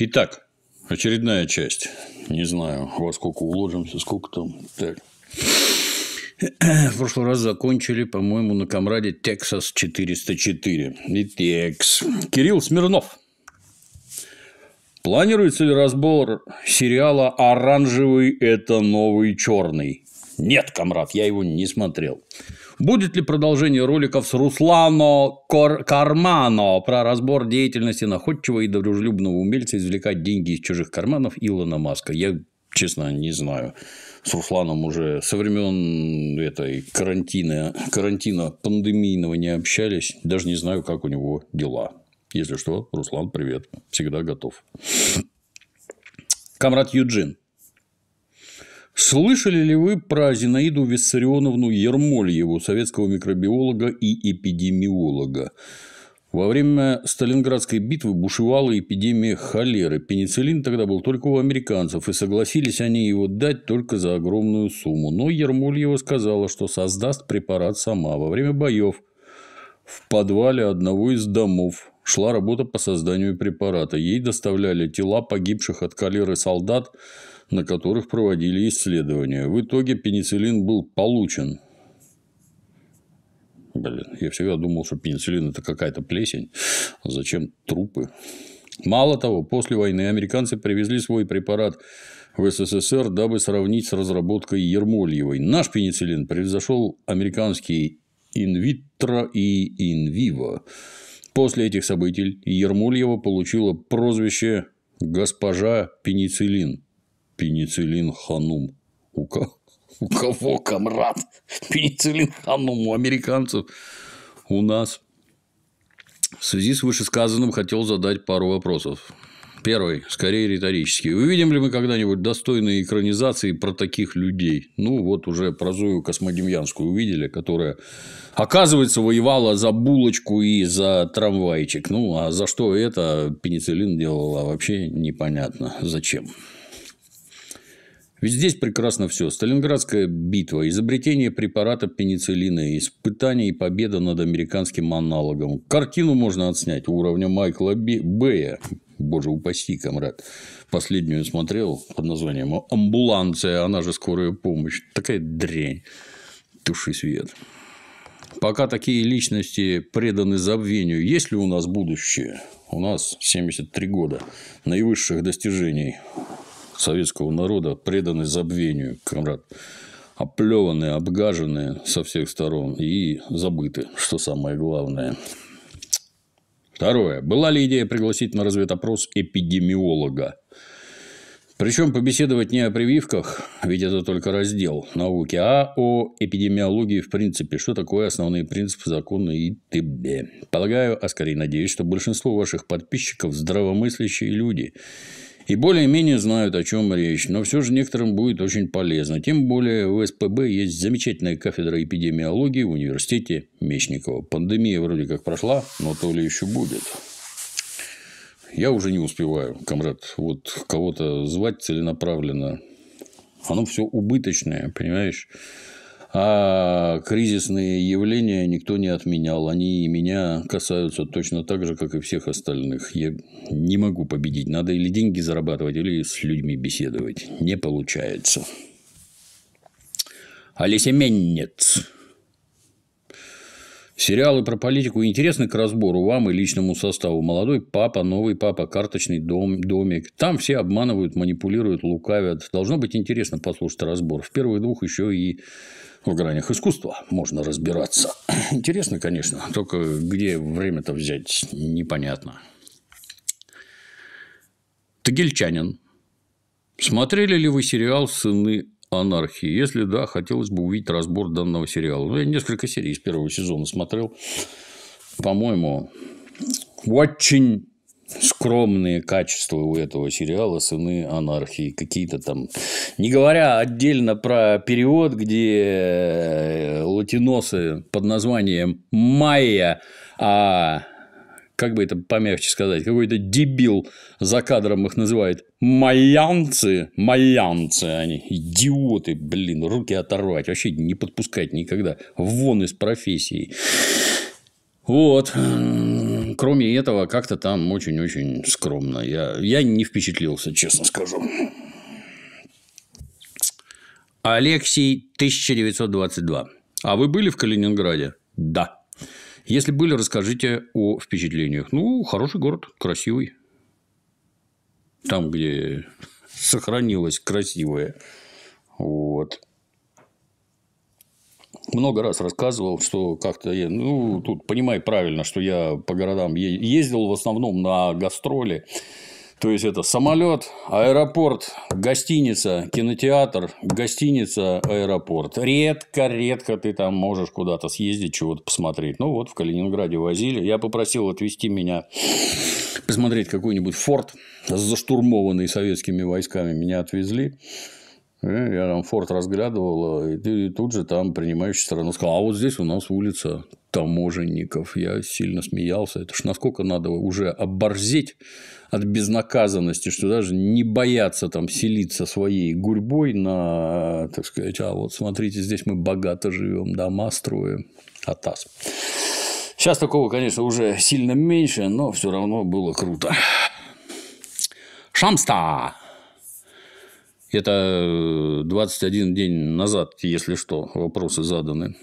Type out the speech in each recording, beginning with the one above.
Итак, очередная часть. Не знаю, во сколько уложимся, сколько там. Так. В прошлый раз закончили, по-моему, на комраде Texas 404. И текс. Кирилл Смирнов. Планируется ли разбор сериала «Оранжевый – это новый черный»? Нет, комрад, я его не смотрел. Будет ли продолжение роликов с Руслано Кор... Кармано про разбор деятельности находчивого и дружелюбного умельца извлекать деньги из чужих карманов Илона Маска? Я, честно, не знаю. С Русланом уже со времен этой карантина, карантина пандемийного не общались. Даже не знаю, как у него дела. Если что, Руслан, привет. Всегда готов. Камрад Юджин. Слышали ли вы про Зинаиду Виссарионовну Ермольеву, советского микробиолога и эпидемиолога? Во время Сталинградской битвы бушевала эпидемия холеры. Пенициллин тогда был только у американцев, и согласились они его дать только за огромную сумму. Но Ермольева сказала, что создаст препарат сама. Во время боев в подвале одного из домов шла работа по созданию препарата. Ей доставляли тела погибших от холеры солдат на которых проводили исследования. В итоге пенициллин был получен. Блин, я всегда думал, что пенициллин – это какая-то плесень. Зачем трупы? Мало того, после войны американцы привезли свой препарат в СССР, дабы сравнить с разработкой Ермольевой. Наш пенициллин превзошел американский инвитро и инвиво. После этих событий Ермольева получила прозвище «Госпожа Пенициллин» пенициллин ханум. У, ко... у кого, комрад? Пенициллин ханум у американцев. У нас. В связи с вышесказанным хотел задать пару вопросов. Первый, скорее риторический. Увидим ли мы когда-нибудь достойные экранизации про таких людей? Ну, вот уже про Зою Космодемьянскую увидели, которая, оказывается, воевала за булочку и за трамвайчик. Ну, а за что это пенициллин делала, вообще непонятно. Зачем? Ведь здесь прекрасно все. Сталинградская битва, изобретение препарата пенициллина, испытание и победа над американским аналогом. Картину можно отснять уровня Майкла Бэя. Боже упаси, комрад. Последнюю смотрел под названием «Амбуланция», она же скорая помощь. Такая дрянь. Туши свет. Пока такие личности преданы забвению, есть ли у нас будущее? У нас 73 года наивысших достижений советского народа преданы забвению, комрад. Оплеванные, обгаженные со всех сторон и забыты, что самое главное. Второе. Была ли идея пригласить на разведопрос эпидемиолога? Причем побеседовать не о прививках, ведь это только раздел науки, а о эпидемиологии в принципе, что такое основные принципы закона и т.б. Полагаю, а скорее надеюсь, что большинство ваших подписчиков здравомыслящие люди и более-менее знают, о чем речь, но все же некоторым будет очень полезно. Тем более в СПБ есть замечательная кафедра эпидемиологии в университете Мечникова. Пандемия вроде как прошла, но то ли еще будет. Я уже не успеваю, комрад, вот кого-то звать целенаправленно. Оно все убыточное, понимаешь? А кризисные явления никто не отменял. Они и меня касаются точно так же, как и всех остальных. Я не могу победить. Надо или деньги зарабатывать, или с людьми беседовать. Не получается. Олеся Меннец. Сериалы про политику интересны к разбору вам и личному составу. Молодой папа, новый папа, карточный дом, домик. Там все обманывают, манипулируют, лукавят. Должно быть интересно послушать разбор. В первых двух еще и в гранях искусства можно разбираться. Интересно, конечно, только где время-то взять, непонятно. Тагильчанин. Смотрели ли вы сериал «Сыны анархии»? Если да, хотелось бы увидеть разбор данного сериала. Ну, я несколько серий из первого сезона смотрел. По-моему, очень скромные качества у этого сериала «Сыны анархии». Какие-то там... Не говоря отдельно про перевод, где э, латиносы под названием «Майя», а как бы это помягче сказать, какой-то дебил за кадром их называет майянцы, майянцы они, идиоты, блин, руки оторвать, вообще не подпускать никогда, вон из профессии. Вот. Кроме этого, как-то там очень-очень скромно. Я, я не впечатлился, честно скажу. Алексей, 1922. А вы были в Калининграде? Да. Если были, расскажите о впечатлениях. Ну, хороший город, красивый. Там, где сохранилось красивое. Вот много раз рассказывал, что как-то я, ну, тут понимай правильно, что я по городам ездил в основном на гастроли. То есть это самолет, аэропорт, гостиница, кинотеатр, гостиница, аэропорт. Редко-редко ты там можешь куда-то съездить, чего-то посмотреть. Ну вот в Калининграде возили. Я попросил отвезти меня посмотреть какой-нибудь форт, заштурмованный советскими войсками. Меня отвезли. Э, я там форт разглядывал, и ты тут же там принимающая сторона сказал, а вот здесь у нас улица таможенников. Я сильно смеялся. Это ж насколько надо уже оборзеть от безнаказанности, что даже не бояться там селиться своей гурьбой на, так сказать, а вот смотрите, здесь мы богато живем, дома строим, атас. Сейчас такого, конечно, уже сильно меньше, но все равно было круто. Шамста! Это 21 день назад, если что, вопросы заданы.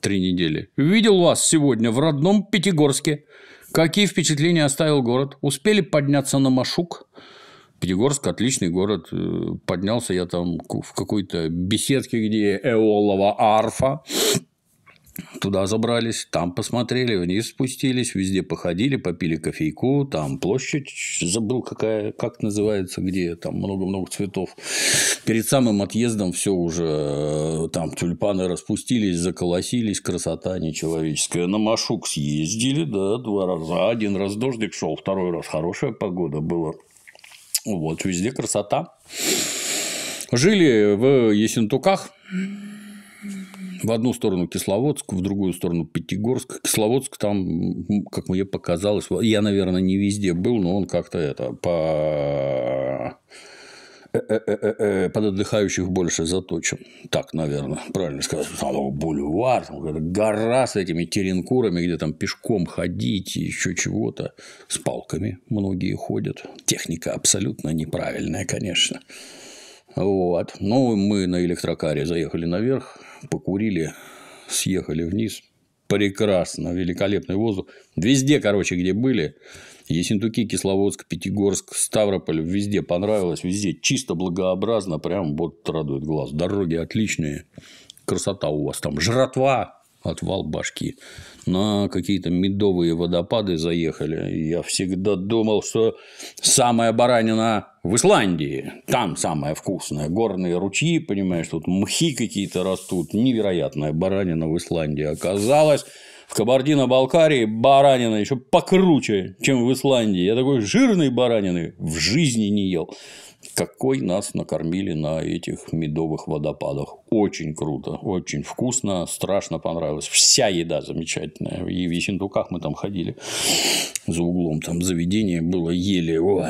Три недели. Видел вас сегодня в родном Пятигорске. Какие впечатления оставил город? Успели подняться на Машук? Пятигорск – отличный город. Поднялся я там в какой-то беседке, где Эолова арфа. Туда забрались, там посмотрели, вниз спустились, везде походили, попили кофейку, там площадь, забыл какая, как называется, где там много-много цветов. Перед самым отъездом все уже, э, там тюльпаны распустились, заколосились, красота нечеловеческая. На Машук съездили, да, два раза. Один раз дождик шел, второй раз хорошая погода была. Вот, везде красота. Жили в Есентуках, в одну сторону Кисловодск, в другую сторону Пятигорск. Кисловодск там, как мне показалось, я, наверное, не везде был, но он как-то это по э, э, э, под отдыхающих больше заточен. Так, наверное, правильно сказать. Там бульвар, там гора с этими теренкурами, где там пешком ходить, и еще чего-то. С палками многие ходят. Техника абсолютно неправильная, конечно. Вот. Но мы на электрокаре заехали наверх, покурили, съехали вниз. Прекрасно, великолепный воздух. Везде, короче, где были. Ессентуки, Кисловодск, Пятигорск, Ставрополь, везде понравилось, везде чисто, благообразно, прям вот радует глаз. Дороги отличные, красота у вас там, жратва, отвал башки. На какие-то медовые водопады заехали. Я всегда думал, что самая баранина в Исландии. Там самая вкусная. Горные ручьи, понимаешь, тут мхи какие-то растут. Невероятная баранина в Исландии. Оказалось, в Кабардино-Балкарии баранина еще покруче, чем в Исландии. Я такой жирной баранины в жизни не ел какой нас накормили на этих медовых водопадах. Очень круто, очень вкусно, страшно понравилось. Вся еда замечательная. И в Ессентуках мы там ходили за углом. Там заведение было еле ой,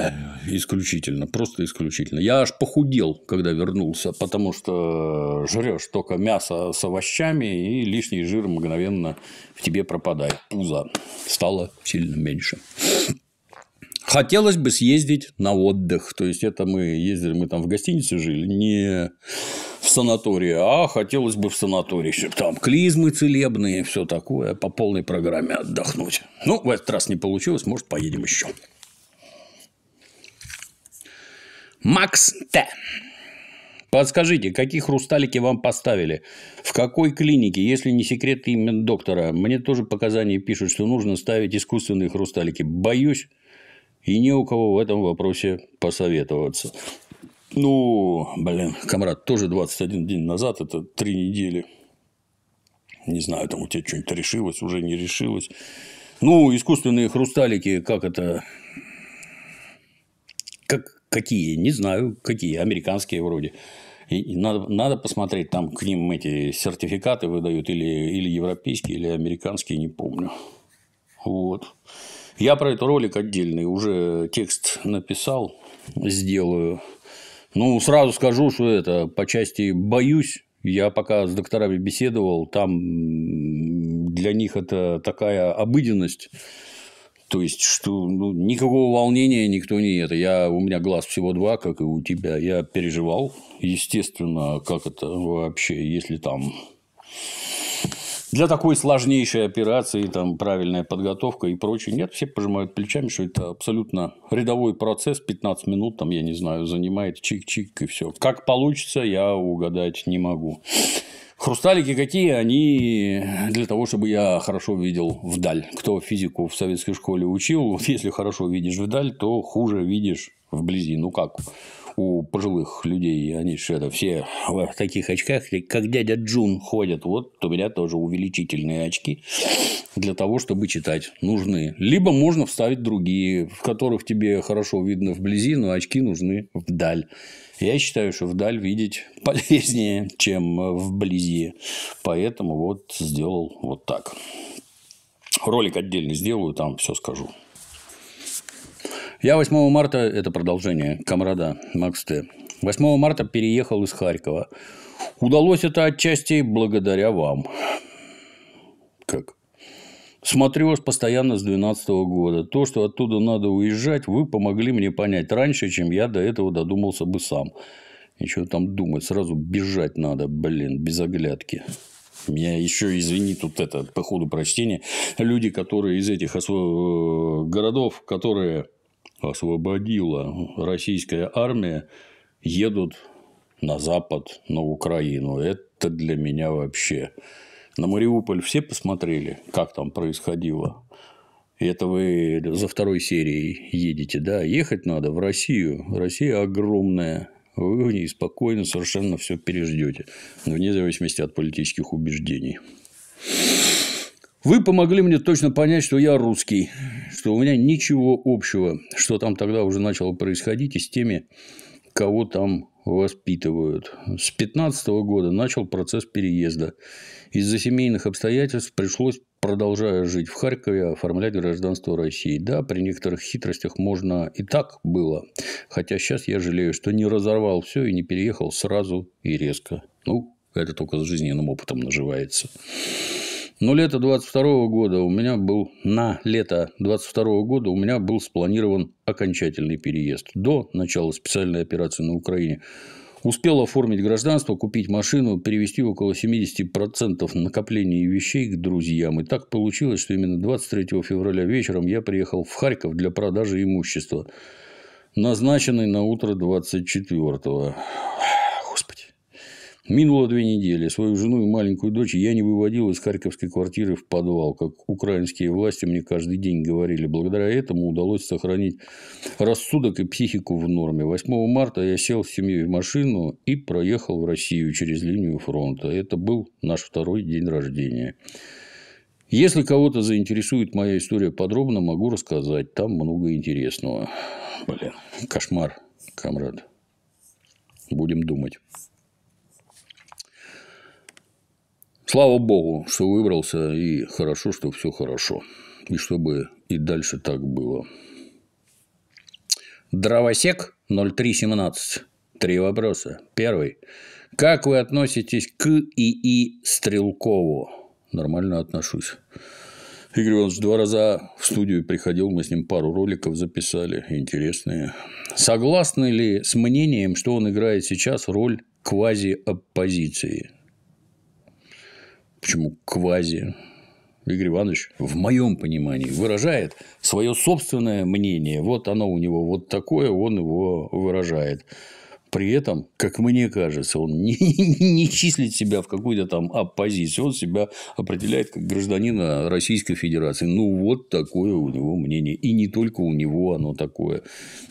исключительно, просто исключительно. Я аж похудел, когда вернулся, потому что жрешь только мясо с овощами, и лишний жир мгновенно в тебе пропадает. Пузо стало сильно меньше. Хотелось бы съездить на отдых. То есть, это мы ездили, мы там в гостинице жили, не в санатории, а хотелось бы в санатории, чтобы там клизмы целебные, все такое, по полной программе отдохнуть. Ну, в этот раз не получилось, может, поедем еще. Макс Т. Подскажите, какие хрусталики вам поставили? В какой клинике? Если не секрет имя доктора. Мне тоже показания пишут, что нужно ставить искусственные хрусталики. Боюсь, и не у кого в этом вопросе посоветоваться. Ну, блин, комрад, тоже 21 день назад, это три недели. Не знаю, там у тебя что-нибудь решилось, уже не решилось. Ну, искусственные хрусталики, как это... Как, какие? Не знаю, какие. Американские вроде. И надо, надо посмотреть, там к ним эти сертификаты выдают, или, или европейские, или американские, не помню. Вот. Я про этот ролик отдельный уже текст написал, сделаю. Ну, сразу скажу, что это по части боюсь. Я пока с докторами беседовал, там для них это такая обыденность. То есть, что ну, никакого волнения никто не это. Я, у меня глаз всего два, как и у тебя. Я переживал, естественно, как это вообще, если там для такой сложнейшей операции, там, правильная подготовка и прочее. Нет, все пожимают плечами, что это абсолютно рядовой процесс, 15 минут, там, я не знаю, занимает чик-чик и все. Как получится, я угадать не могу. Хрусталики какие? Они для того, чтобы я хорошо видел вдаль. Кто физику в советской школе учил, если хорошо видишь вдаль, то хуже видишь вблизи. Ну как? У пожилых людей, они же это все в таких очках, как дядя Джун ходят. Вот у меня тоже увеличительные очки для того, чтобы читать нужны. Либо можно вставить другие, в которых тебе хорошо видно вблизи, но очки нужны вдаль. Я считаю, что вдаль видеть полезнее, чем вблизи. Поэтому вот сделал вот так. Ролик отдельно сделаю, там все скажу. Я 8 марта, это продолжение комрада Макс Т. 8 марта переехал из Харькова. Удалось это отчасти благодаря вам. Как? Смотрю вас постоянно с 2012 года. То, что оттуда надо уезжать, вы помогли мне понять раньше, чем я до этого додумался бы сам. Ничего там думать, сразу бежать надо, блин, без оглядки. Меня еще, извини, тут это по ходу прочтения, люди, которые из этих осво... городов, которые освободила российская армия, едут на запад, на Украину. Это для меня вообще. На Мариуполь все посмотрели, как там происходило. Это вы за второй серией едете, да? Ехать надо в Россию. Россия огромная. Вы в ней спокойно совершенно все переждете, вне зависимости от политических убеждений. Вы помогли мне точно понять, что я русский, что у меня ничего общего, что там тогда уже начало происходить и с теми, кого там воспитывают. С 15 года начал процесс переезда. Из-за семейных обстоятельств пришлось, продолжая жить в Харькове, оформлять гражданство России. Да, при некоторых хитростях можно и так было. Хотя сейчас я жалею, что не разорвал все и не переехал сразу и резко. Ну, это только с жизненным опытом наживается. Но лето 22 года у меня был на лето 22 года у меня был спланирован окончательный переезд до начала специальной операции на Украине. Успел оформить гражданство, купить машину, перевести около 70% накоплений вещей к друзьям. И так получилось, что именно 23 февраля вечером я приехал в Харьков для продажи имущества, назначенный на утро 24 -го. Минуло две недели. Свою жену и маленькую дочь я не выводил из харьковской квартиры в подвал, как украинские власти мне каждый день говорили. Благодаря этому удалось сохранить рассудок и психику в норме. 8 марта я сел с семьей в машину и проехал в Россию через линию фронта. Это был наш второй день рождения. Если кого-то заинтересует моя история подробно, могу рассказать. Там много интересного. Блин, кошмар, комрад. Будем думать. Слава Богу, что выбрался, и хорошо, что все хорошо. И чтобы и дальше так было. Дровосек 0317. Три вопроса. Первый. Как вы относитесь к ИИ Стрелкову? Нормально отношусь. Игорь Иванович два раза в студию приходил, мы с ним пару роликов записали, интересные. Согласны ли с мнением, что он играет сейчас роль квази-оппозиции? Почему квази? Игорь Иванович, в моем понимании, выражает свое собственное мнение. Вот оно у него вот такое, он его выражает. При этом, как мне кажется, он не, не числит себя в какую-то там оппозицию, он себя определяет как гражданина Российской Федерации. Ну, вот такое у него мнение. И не только у него оно такое.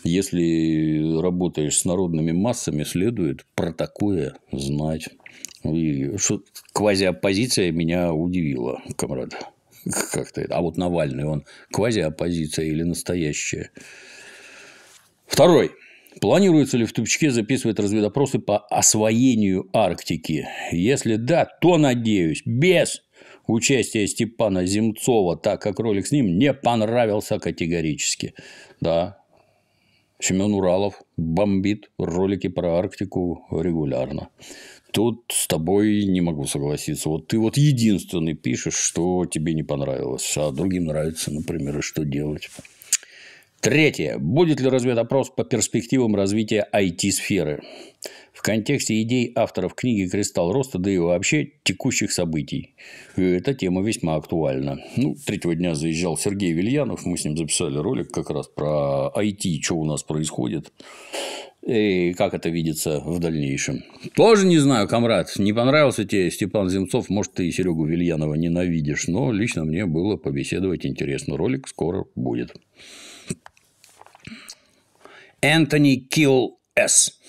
Если работаешь с народными массами, следует про такое знать. И что квазиоппозиция меня удивила, комрад. Как-то это. А вот Навальный, он квазиоппозиция или настоящая? Второй. Планируется ли в Тупчке записывать разведопросы по освоению Арктики? Если да, то, надеюсь, без участия Степана Земцова, так как ролик с ним не понравился категорически. Да, Семен Уралов бомбит ролики про Арктику регулярно. Тут с тобой не могу согласиться. Вот ты вот единственный пишешь, что тебе не понравилось, а другим нравится, например, и что делать. Третье. Будет ли разведопрос по перспективам развития IT-сферы? В контексте идей авторов книги «Кристалл роста», да и вообще текущих событий. Эта тема весьма актуальна. Ну, третьего дня заезжал Сергей Вильянов, мы с ним записали ролик как раз про IT, что у нас происходит и как это видится в дальнейшем. Тоже не знаю, комрад, не понравился тебе Степан Земцов, может, ты и Серегу Вильянова ненавидишь, но лично мне было побеседовать интересно. Ролик скоро будет. Энтони Килл С.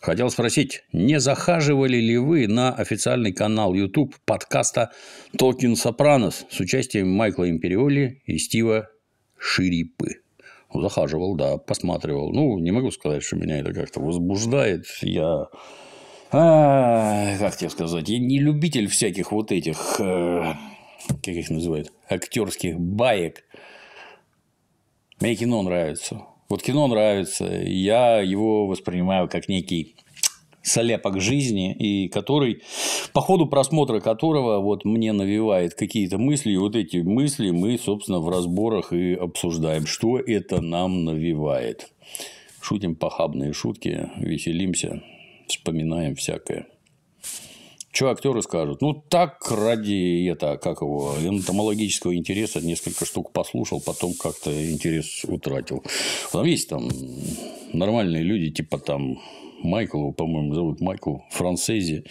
Хотел спросить, не захаживали ли вы на официальный канал YouTube подкаста «Толкин Сопранос» с участием Майкла Империоли и Стива Ширипы? Захаживал, да, посматривал. Ну, не могу сказать, что меня это как-то возбуждает. Я а, как тебе сказать, я не любитель всяких вот этих, э, как их называют, актерских баек. Мне кино нравится. Вот кино нравится, я его воспринимаю как некий соляпок жизни, и который, по ходу просмотра которого вот мне навевает какие-то мысли, и вот эти мысли мы, собственно, в разборах и обсуждаем, что это нам навевает. Шутим похабные шутки, веселимся, вспоминаем всякое. Что актеры скажут? Ну, так ради это, как его, энтомологического интереса несколько штук послушал, потом как-то интерес утратил. Там есть там нормальные люди, типа там Майкл, по-моему, зовут Майкл Францези.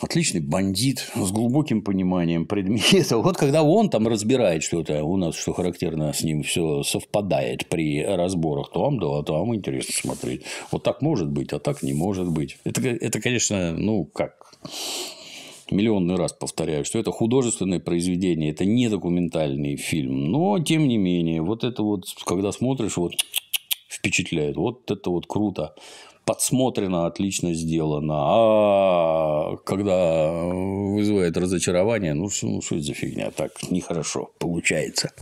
Отличный бандит с глубоким пониманием предмета. Вот когда он там разбирает что-то, у нас, что характерно, с ним все совпадает при разборах, то вам, да, то вам интересно смотреть. Вот так может быть, а так не может быть. Это, это конечно, ну как, миллионный раз повторяю, что это художественное произведение, это не документальный фильм. Но, тем не менее, вот это вот, когда смотришь, вот впечатляет. Вот это вот круто подсмотрено, отлично сделано. А когда вызывает разочарование, ну, ну что это за фигня, так нехорошо получается.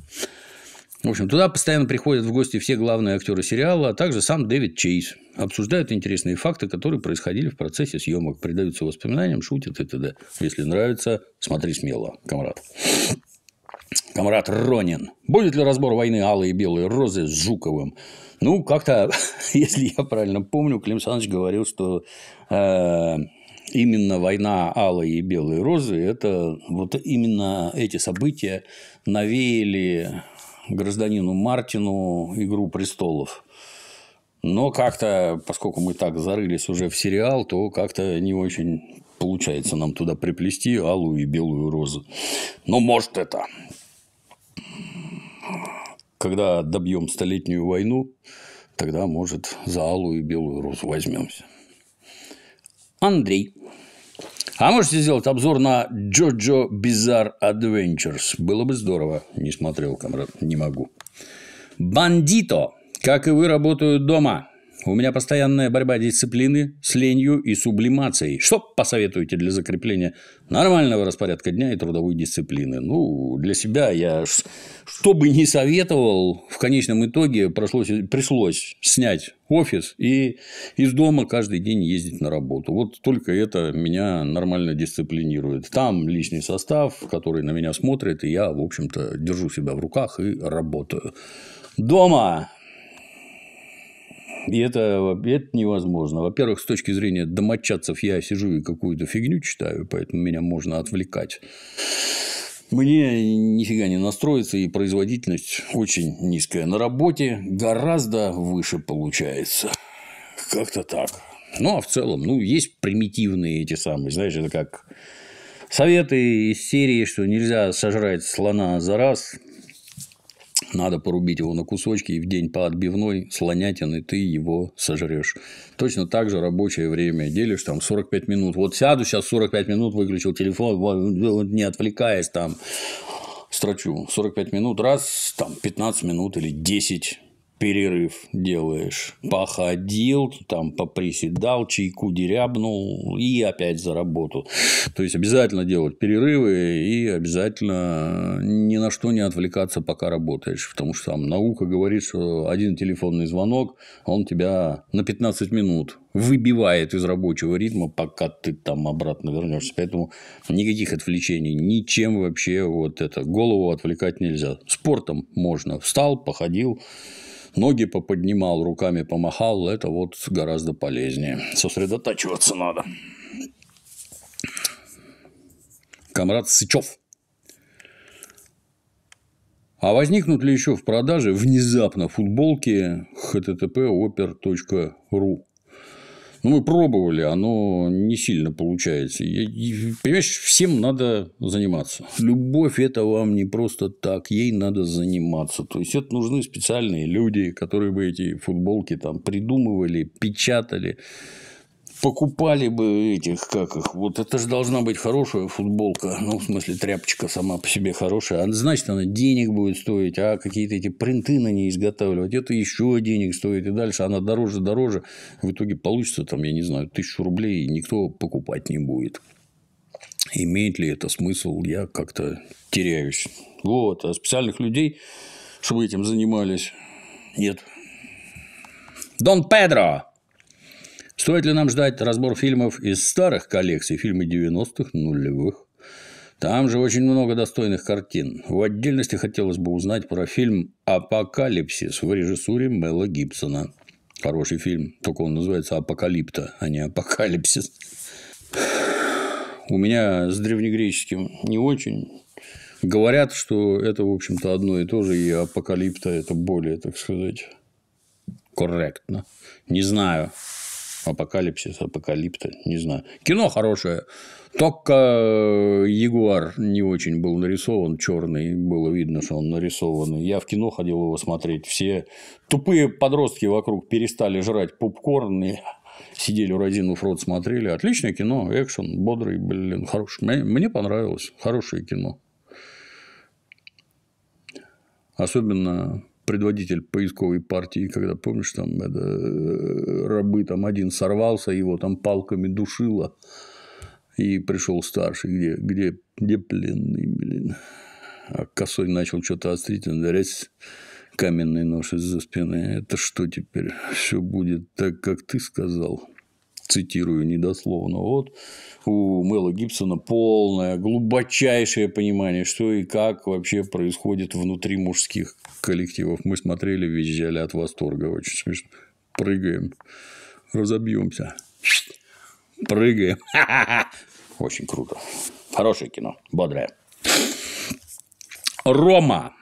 В общем, туда постоянно приходят в гости все главные актеры сериала, а также сам Дэвид Чейз. Обсуждают интересные факты, которые происходили в процессе съемок, предаются воспоминаниям, шутят и т.д. Если нравится, смотри смело, комрад. Комрад Ронин. Будет ли разбор войны Алые и Белые Розы с Жуковым? Ну, как-то, если я правильно помню, Клим Саныч говорил, что э, именно война Алой и Белой Розы – это вот именно эти события навеяли гражданину Мартину «Игру престолов». Но как-то, поскольку мы так зарылись уже в сериал, то как-то не очень получается нам туда приплести алую и белую розу. Но может это когда добьем столетнюю войну, тогда, может, за алую и белую розу возьмемся. Андрей. А можете сделать обзор на Jojo Bizarre Adventures? Было бы здорово. Не смотрел, комрад, не могу. Бандито. Как и вы, работают дома. У меня постоянная борьба дисциплины с ленью и сублимацией. Что посоветуете для закрепления нормального распорядка дня и трудовой дисциплины? Ну, для себя я, что бы ни советовал, в конечном итоге пришлось, пришлось снять офис и из дома каждый день ездить на работу. Вот только это меня нормально дисциплинирует. Там личный состав, который на меня смотрит, и я, в общем-то, держу себя в руках и работаю. Дома и это, это невозможно. Во-первых, с точки зрения домочадцев я сижу и какую-то фигню читаю, поэтому меня можно отвлекать. Мне нифига не настроиться, и производительность очень низкая. На работе гораздо выше получается. Как-то так. Ну, а в целом, ну, есть примитивные эти самые, знаешь, это как советы из серии, что нельзя сожрать слона за раз, надо порубить его на кусочки, и в день по отбивной слонятины ты его сожрешь. Точно так же рабочее время делишь там 45 минут. Вот сяду сейчас 45 минут, выключил телефон, не отвлекаясь там, строчу 45 минут раз, там 15 минут или 10 перерыв делаешь. Походил, там поприседал, чайку дерябнул и опять за работу. То есть обязательно делать перерывы и обязательно ни на что не отвлекаться, пока работаешь. Потому что там наука говорит, что один телефонный звонок, он тебя на 15 минут выбивает из рабочего ритма, пока ты там обратно вернешься. Поэтому никаких отвлечений, ничем вообще вот это голову отвлекать нельзя. Спортом можно. Встал, походил, ноги поподнимал, руками помахал, это вот гораздо полезнее. Сосредотачиваться надо. Камрад Сычев. А возникнут ли еще в продаже внезапно футболки http ну, мы пробовали, оно не сильно получается. Понимаешь, всем надо заниматься. Любовь – это вам не просто так, ей надо заниматься. То есть, это нужны специальные люди, которые бы эти футболки там придумывали, печатали покупали бы этих, как их, вот это же должна быть хорошая футболка, ну, в смысле, тряпочка сама по себе хорошая, а значит, она денег будет стоить, а какие-то эти принты на ней изготавливать, это еще денег стоит, и дальше она дороже, дороже, в итоге получится, там, я не знаю, тысячу рублей, и никто покупать не будет. Имеет ли это смысл, я как-то теряюсь. Вот, а специальных людей, чтобы этим занимались, нет. Дон Педро! Стоит ли нам ждать разбор фильмов из старых коллекций, фильмы 90-х, нулевых? Там же очень много достойных картин. В отдельности хотелось бы узнать про фильм «Апокалипсис» в режиссуре Мела Гибсона. Хороший фильм, только он называется «Апокалипта», а не «Апокалипсис». У меня с древнегреческим не очень. Говорят, что это, в общем-то, одно и то же, и апокалипта – это более, так сказать, корректно. Не знаю. Апокалипсис, апокалипта, не знаю. Кино хорошее. Только э, Ягуар не очень был нарисован, черный, было видно, что он нарисованный. Я в кино ходил его смотреть. Все тупые подростки вокруг перестали жрать попкорн и сидели у разинув рот, смотрели. Отличное кино, экшен, бодрый, блин, хороший. Мне понравилось. Хорошее кино. Особенно предводитель поисковой партии, когда, помнишь, там это, э, рабы там один сорвался, его там палками душило, и пришел старший, где, где, где пленный, блин. А косой начал что-то острить, дарять каменный нож из-за спины. Это что теперь? Все будет так, как ты сказал цитирую недословно, вот у Мэла Гибсона полное, глубочайшее понимание, что и как вообще происходит внутри мужских коллективов. Мы смотрели, визжали от восторга, очень смешно. Прыгаем, разобьемся, прыгаем. Очень круто. Хорошее кино, бодрое. Рома.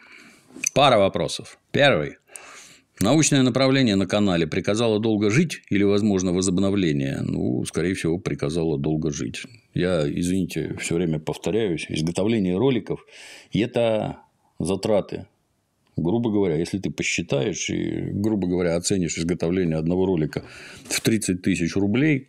Пара вопросов. Первый. Научное направление на канале приказало долго жить или, возможно, возобновление? Ну, скорее всего, приказало долго жить. Я, извините, все время повторяюсь. Изготовление роликов – это затраты. Грубо говоря, если ты посчитаешь и, грубо говоря, оценишь изготовление одного ролика в 30 тысяч рублей,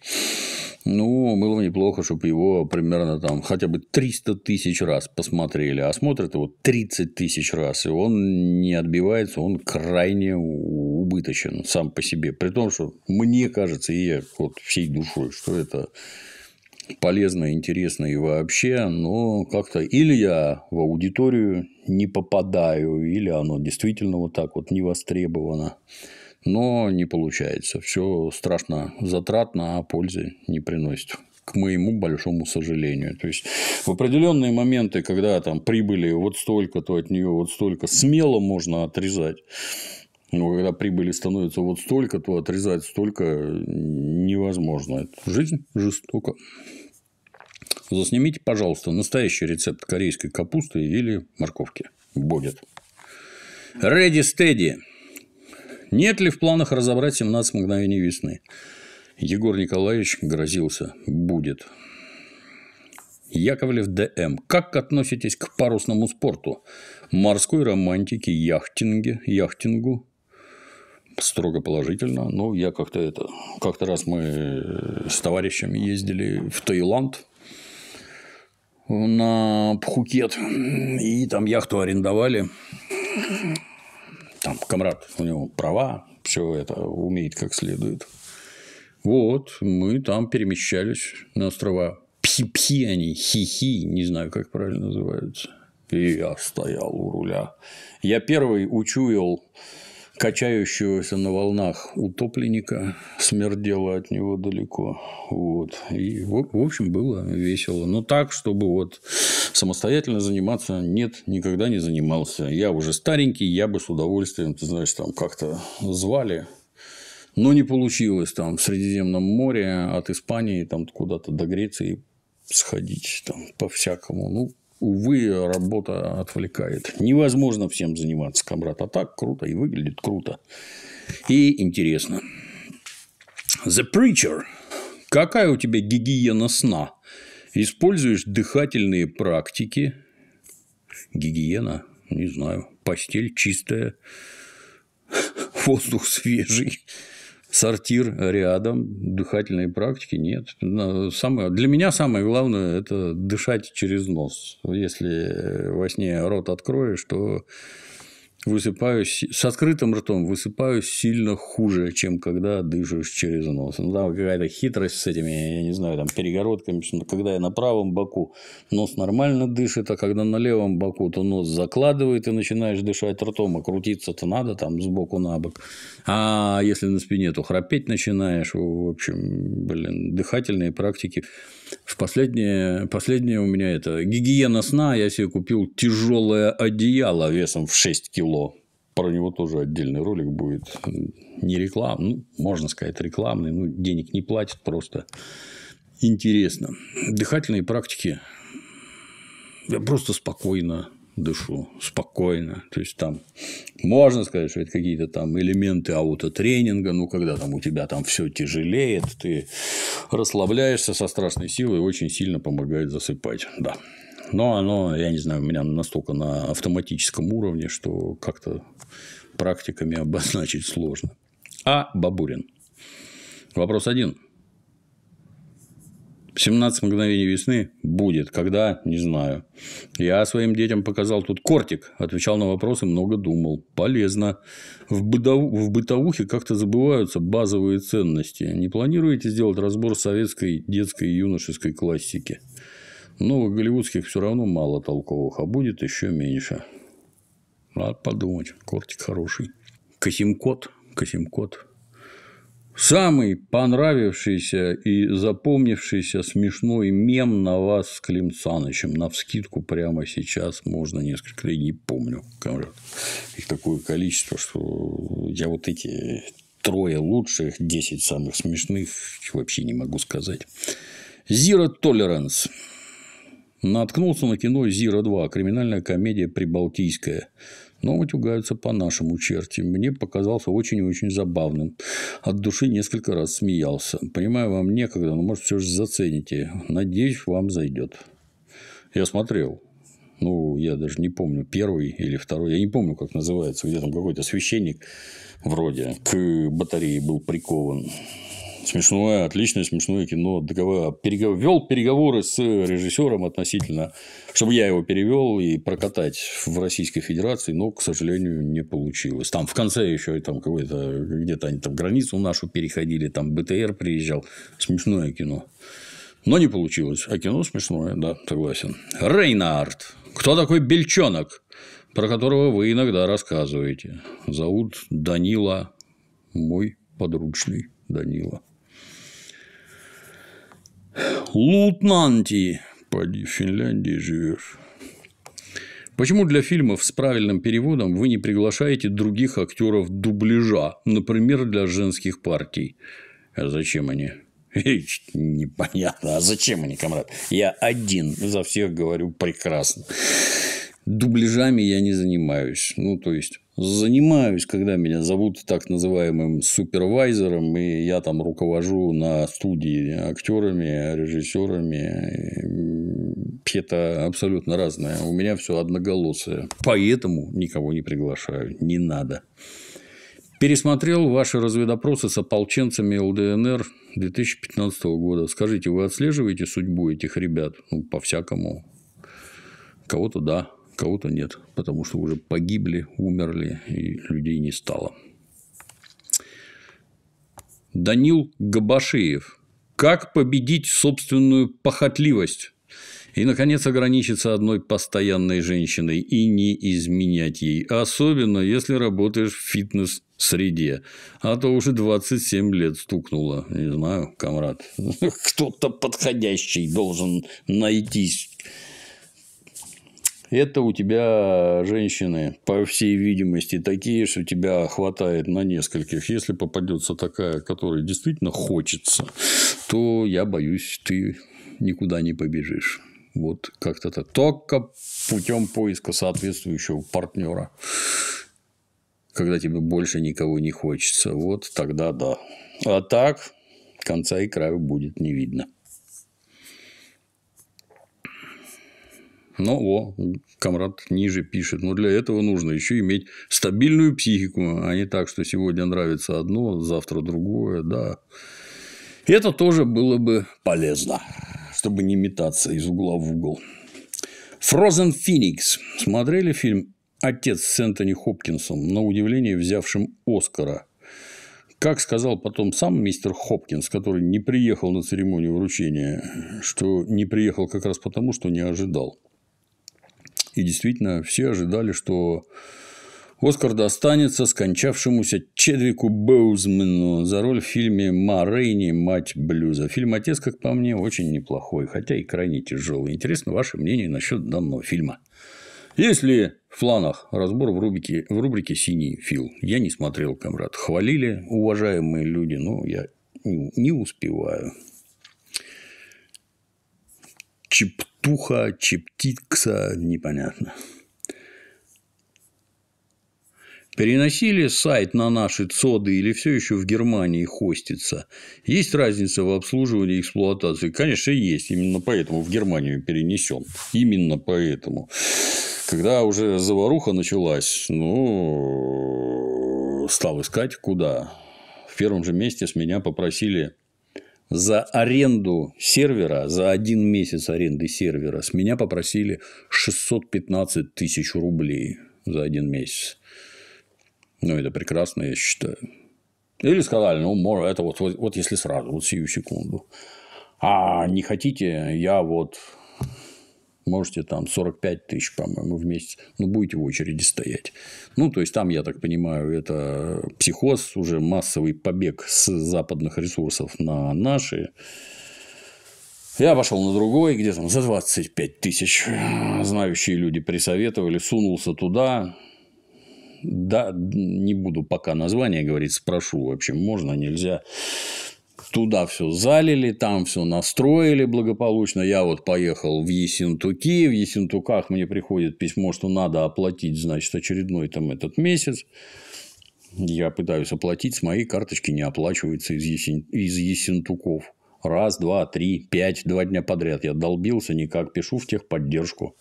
ну, было бы неплохо, чтобы его примерно там хотя бы 300 тысяч раз посмотрели, а смотрят его 30 тысяч раз, и он не отбивается, он крайне убыточен сам по себе. При том, что мне кажется, и я вот всей душой, что это полезно, интересно и вообще, но как-то или я в аудиторию не попадаю, или оно действительно вот так вот не востребовано но не получается. Все страшно затратно, а пользы не приносит к моему большому сожалению. То есть в определенные моменты, когда там прибыли вот столько, то от нее вот столько, смело можно отрезать. Но когда прибыли становится вот столько, то отрезать столько невозможно. Жизнь жестока. Заснимите, пожалуйста, настоящий рецепт корейской капусты или морковки. Будет. Ready Steady. Нет ли в планах разобрать 17 мгновений весны? Егор Николаевич грозился. Будет. Яковлев ДМ. Как относитесь к парусному спорту? Морской романтике, яхтинге, яхтингу? Строго положительно. Ну, я как-то это... Как-то раз мы с товарищами ездили в Таиланд на Пхукет. И там яхту арендовали. Там комрад, у него права, все это умеет как следует. Вот, мы там перемещались на острова Пхи-Пхи они, Хи-Хи, не знаю, как правильно называются. И я стоял у руля. Я первый учуял качающегося на волнах утопленника, смердело от него далеко. Вот. И, в общем, было весело. Но так, чтобы вот самостоятельно заниматься, нет, никогда не занимался. Я уже старенький, я бы с удовольствием, ты знаешь, там как-то звали но не получилось там в Средиземном море от Испании там куда-то до Греции сходить там по-всякому. Ну, увы, работа отвлекает. Невозможно всем заниматься, комрад. А так круто и выглядит круто. И интересно. The Preacher. Какая у тебя гигиена сна? Используешь дыхательные практики? Гигиена? Не знаю. Постель чистая. Воздух свежий сортир рядом, дыхательные практики нет. Самое, для меня самое главное – это дышать через нос. Если во сне рот откроешь, то высыпаюсь с открытым ртом, высыпаюсь сильно хуже, чем когда дышишь через нос. Ну, там какая-то хитрость с этими, я не знаю, там перегородками, когда я на правом боку нос нормально дышит, а когда на левом боку, то нос закладывает и начинаешь дышать ртом, а крутиться-то надо там сбоку на бок. А если на спине, то храпеть начинаешь. В общем, блин, дыхательные практики в последнее, последнее у меня это гигиена сна. Я себе купил тяжелое одеяло весом в 6 кило. Про него тоже отдельный ролик будет. Не рекламный, ну, можно сказать, рекламный. Ну, денег не платит, просто интересно. Дыхательные практики. Я просто спокойно дышу спокойно. То есть там можно сказать, что это какие-то там элементы аутотренинга, ну когда там у тебя там все тяжелеет, ты расслабляешься со страшной силой, очень сильно помогает засыпать. Да. Но оно, я не знаю, у меня настолько на автоматическом уровне, что как-то практиками обозначить сложно. А Бабурин. Вопрос один. 17 мгновений весны будет. Когда? Не знаю. Я своим детям показал тут кортик. Отвечал на вопросы, много думал. Полезно. В, бытов... в бытовухе как-то забываются базовые ценности. Не планируете сделать разбор советской детской и юношеской классики? Новых голливудских все равно мало толковых, а будет еще меньше. Надо подумать. Кортик хороший. Косимкот. Косимкот. Самый понравившийся и запомнившийся смешной мем на вас с Клим Санычем. На вскидку прямо сейчас можно несколько лет, не помню. Их такое количество, что я вот эти трое лучших, 10 самых смешных вообще не могу сказать. Zero Tolerance. Наткнулся на кино «Зира 2», криминальная комедия прибалтийская но утюгаются по нашему черти. Мне показался очень и очень забавным. От души несколько раз смеялся. Понимаю, вам некогда, но, может, все же зацените. Надеюсь, вам зайдет. Я смотрел. Ну, я даже не помню, первый или второй. Я не помню, как называется. Где там какой-то священник вроде к батарее был прикован. Смешное, отличное смешное кино. Договор... Перегов... Вел переговоры с режиссером относительно, чтобы я его перевел и прокатать в Российской Федерации, но, к сожалению, не получилось. Там в конце еще там какой-то где-то они там границу нашу переходили, там БТР приезжал. Смешное кино. Но не получилось. А кино смешное, да, согласен. Рейнард. Кто такой Бельчонок, про которого вы иногда рассказываете? Зовут Данила, мой подручный Данила. Лутнанти. Поди, в Финляндии живешь. Почему для фильмов с правильным переводом вы не приглашаете других актеров дубляжа, например, для женских партий? А зачем они? Непонятно. А зачем они, комрад? Я один за всех говорю прекрасно. Дубляжами я не занимаюсь. Ну, то есть, занимаюсь, когда меня зовут так называемым супервайзером, и я там руковожу на студии актерами, режиссерами. Это абсолютно разное. У меня все одноголосое. Поэтому никого не приглашаю. Не надо. Пересмотрел ваши разведопросы с ополченцами ЛДНР 2015 года. Скажите, вы отслеживаете судьбу этих ребят? Ну, по-всякому. Кого-то да, кого-то нет, потому что уже погибли, умерли, и людей не стало. Данил Габашеев. Как победить собственную похотливость? И, наконец, ограничиться одной постоянной женщиной и не изменять ей. Особенно, если работаешь в фитнес-среде. А то уже 27 лет стукнуло. Не знаю, комрад. Кто-то подходящий должен найтись. Это у тебя женщины, по всей видимости, такие, что тебя хватает на нескольких. Если попадется такая, которой действительно хочется, то я боюсь, ты никуда не побежишь. Вот как-то так. Только путем поиска соответствующего партнера. Когда тебе больше никого не хочется. Вот тогда да. А так конца и края будет не видно. Ну, о, комрад ниже пишет. Но для этого нужно еще иметь стабильную психику, а не так, что сегодня нравится одно, завтра другое. Да. Это тоже было бы полезно чтобы не метаться из угла в угол. Frozen Phoenix. Смотрели фильм «Отец» с Энтони Хопкинсом, на удивление взявшим Оскара. Как сказал потом сам мистер Хопкинс, который не приехал на церемонию вручения, что не приехал как раз потому, что не ожидал. И действительно, все ожидали, что Оскар достанется скончавшемуся Чедвику Боузмену за роль в фильме «Ма Рейни. Мать блюза». Фильм «Отец», как по мне, очень неплохой, хотя и крайне тяжелый. Интересно ваше мнение насчет данного фильма. Есть ли в планах разбор в рубрике, в рубрике «Синий фил»? Я не смотрел, комрад. Хвалили уважаемые люди, но я не успеваю. Чептуха, чептикса, непонятно. Переносили сайт на наши ЦОДы или все еще в Германии хостится? Есть разница в обслуживании и эксплуатации? Конечно, есть. Именно поэтому в Германию перенесен. Именно поэтому. Когда уже заваруха началась, ну, стал искать куда. В первом же месте с меня попросили за аренду сервера, за один месяц аренды сервера с меня попросили 615 тысяч рублей за один месяц. Ну, это прекрасно, я считаю. Или сказали, ну, это вот, вот, вот если сразу, вот сию секунду. А не хотите, я вот можете там 45 тысяч, по-моему, в месяц, ну, будете в очереди стоять. Ну, то есть, там, я так понимаю, это психоз, уже массовый побег с западных ресурсов на наши. Я пошел на другой, где там за 25 тысяч знающие люди присоветовали, сунулся туда, да, не буду пока название говорить, спрошу вообще, можно, нельзя. Туда все залили, там все настроили благополучно. Я вот поехал в Есентуки. В Есентуках мне приходит письмо, что надо оплатить, значит, очередной там этот месяц. Я пытаюсь оплатить, с моей карточки не оплачивается из, Есен... из Есентуков. Раз, два, три, пять, два дня подряд. Я долбился, никак пишу в техподдержку.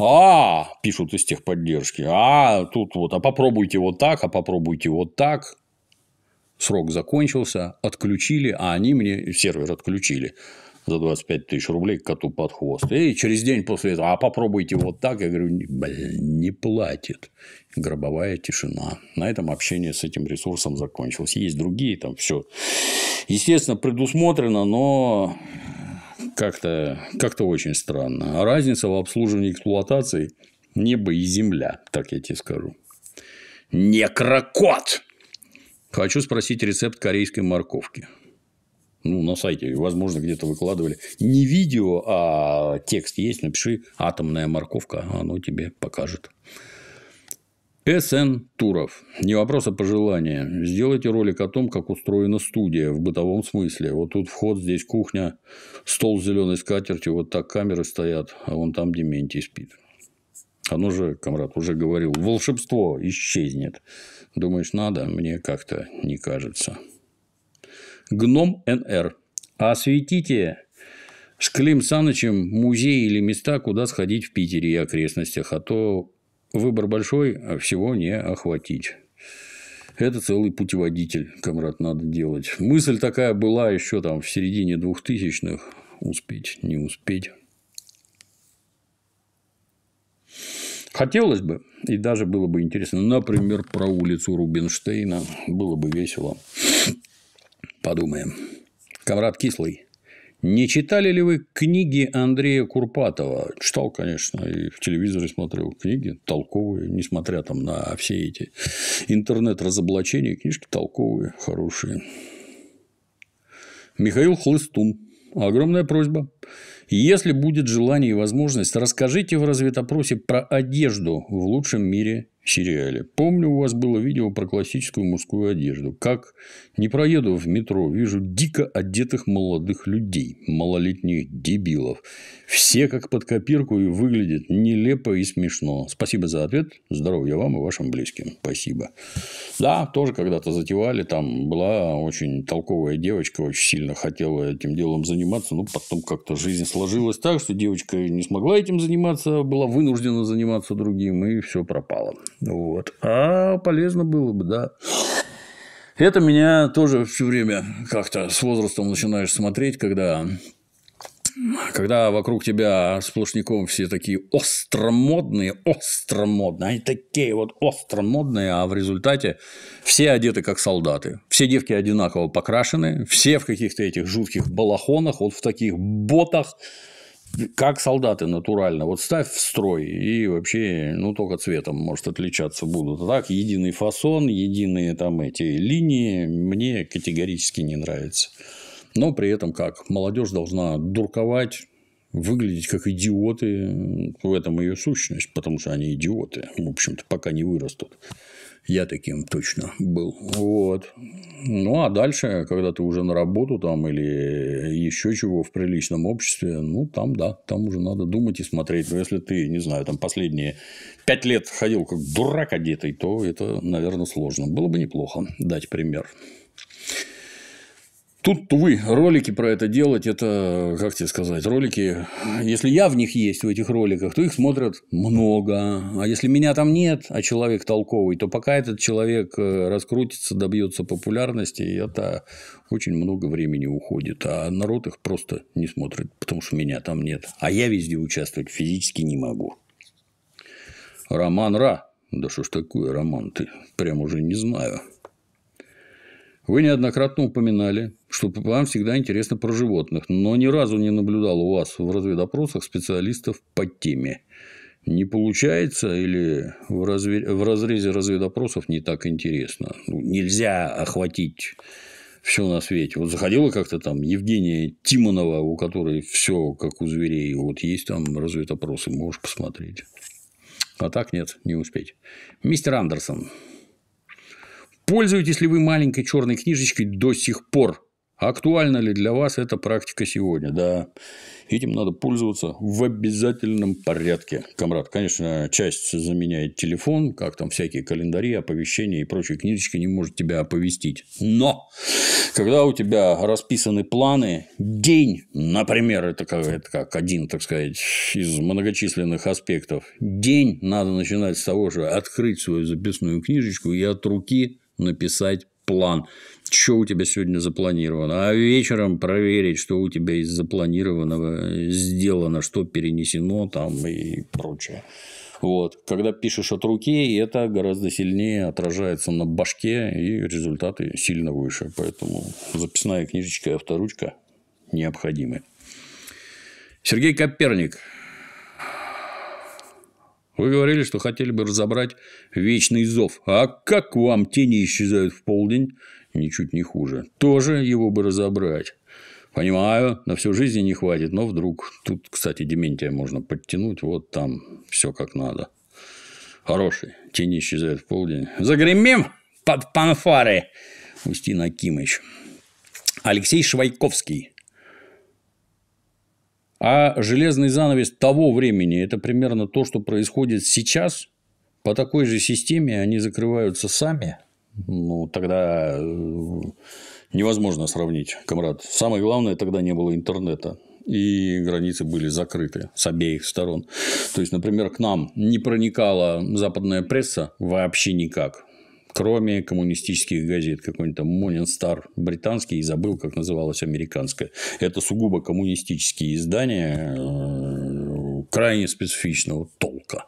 А, пишут из техподдержки. А, тут вот, а попробуйте вот так, а попробуйте вот так. Срок закончился, отключили, а они мне сервер отключили за 25 тысяч рублей к коту под хвост. И через день после этого, а попробуйте вот так. Я говорю, не платит. Гробовая тишина. На этом общение с этим ресурсом закончилось. Есть другие, там все, естественно, предусмотрено, но как-то как очень странно. Разница в обслуживании и эксплуатации – небо и земля, так я тебе скажу. Некрокот! Хочу спросить рецепт корейской морковки. Ну, на сайте, возможно, где-то выкладывали. Не видео, а текст есть. Напиши «атомная морковка», оно тебе покажет. СН Туров. Не вопрос, а пожелание. Сделайте ролик о том, как устроена студия в бытовом смысле. Вот тут вход, здесь кухня, стол с зеленой скатертью, вот так камеры стоят, а вон там Дементий спит. Оно же, комрад, уже говорил, волшебство исчезнет. Думаешь, надо? Мне как-то не кажется. Гном НР. Осветите с Клим Санычем музей или места, куда сходить в Питере и окрестностях, а то Выбор большой, а всего не охватить. Это целый путеводитель, комрад, надо делать. Мысль такая была еще там в середине двухтысячных. Успеть, не успеть. Хотелось бы, и даже было бы интересно, например, про улицу Рубинштейна. Было бы весело. Подумаем. Камрад Кислый. Не читали ли вы книги Андрея Курпатова? Читал, конечно, и в телевизоре смотрел книги толковые, несмотря там на все эти интернет-разоблачения, книжки толковые, хорошие. Михаил Хлыстун. Огромная просьба. Если будет желание и возможность, расскажите в разведопросе про одежду в лучшем мире сериале. Помню, у вас было видео про классическую мужскую одежду. Как не проеду в метро, вижу дико одетых молодых людей, малолетних дебилов. Все как под копирку и выглядят нелепо и смешно. Спасибо за ответ. Здоровья вам и вашим близким. Спасибо. Да, тоже когда-то затевали. Там была очень толковая девочка, очень сильно хотела этим делом заниматься. Но потом как-то жизнь сложилась так, что девочка не смогла этим заниматься, была вынуждена заниматься другим, и все пропало. Вот. А полезно было бы, да. Это меня тоже все время как-то с возрастом начинаешь смотреть, когда когда вокруг тебя сплошняком все такие остромодные, остромодные, они такие вот остромодные, а в результате все одеты как солдаты. Все девки одинаково покрашены, все в каких-то этих жутких балахонах, вот в таких ботах, как солдаты натурально. Вот ставь в строй, и вообще, ну, только цветом, может, отличаться будут. А так, единый фасон, единые там эти линии мне категорически не нравится. Но при этом как? Молодежь должна дурковать, выглядеть как идиоты. В этом ее сущность, потому что они идиоты, в общем-то, пока не вырастут. Я таким точно был. Вот. Ну, а дальше, когда ты уже на работу там или еще чего в приличном обществе, ну, там, да, там уже надо думать и смотреть. Но если ты, не знаю, там последние пять лет ходил как дурак одетый, то это, наверное, сложно. Было бы неплохо дать пример. Тут, увы, ролики про это делать, это, как тебе сказать, ролики, если я в них есть, в этих роликах, то их смотрят много. А если меня там нет, а человек толковый, то пока этот человек э, раскрутится, добьется популярности, это очень много времени уходит. А народ их просто не смотрит, потому что меня там нет. А я везде участвовать физически не могу. Роман Ра. Да что ж такое, Роман, ты прям уже не знаю. Вы неоднократно упоминали, что вам всегда интересно про животных, но ни разу не наблюдал у вас в разведопросах специалистов по теме. Не получается или в, разве... в разрезе разведопросов не так интересно? Ну, нельзя охватить все на свете. Вот заходила как-то там Евгения Тимонова, у которой все как у зверей. Вот есть там разведопросы, можешь посмотреть. А так нет, не успеть. Мистер Андерсон, Пользуетесь ли вы маленькой черной книжечкой до сих пор? Актуальна ли для вас эта практика сегодня? Да, этим надо пользоваться в обязательном порядке. Камрад, конечно, часть заменяет телефон, как там всякие календари, оповещения и прочие книжечки не может тебя оповестить. Но, когда у тебя расписаны планы, день, например, это как, это как один, так сказать, из многочисленных аспектов, день надо начинать с того же, открыть свою записную книжечку и от руки написать план, что у тебя сегодня запланировано, а вечером проверить, что у тебя из запланированного сделано, что перенесено там и прочее. Вот. Когда пишешь от руки, это гораздо сильнее отражается на башке, и результаты сильно выше. Поэтому записная книжечка и авторучка необходимы. Сергей Коперник вы говорили, что хотели бы разобрать вечный зов. А как вам тени исчезают в полдень? Ничуть не хуже. Тоже его бы разобрать. Понимаю, на всю жизнь не хватит, но вдруг. Тут, кстати, Дементия можно подтянуть. Вот там все как надо. Хороший. Тени исчезают в полдень. Загремим под панфары. Устин Акимыч. Алексей Швайковский. А железный занавес того времени – это примерно то, что происходит сейчас. По такой же системе они закрываются сами. Ну, тогда э, невозможно сравнить, комрад. Самое главное, тогда не было интернета и границы были закрыты с обеих сторон. То есть, например, к нам не проникала западная пресса вообще никак кроме коммунистических газет, какой-нибудь там Morning Star британский, и забыл, как называлась американская. Это сугубо коммунистические издания э, крайне специфичного толка.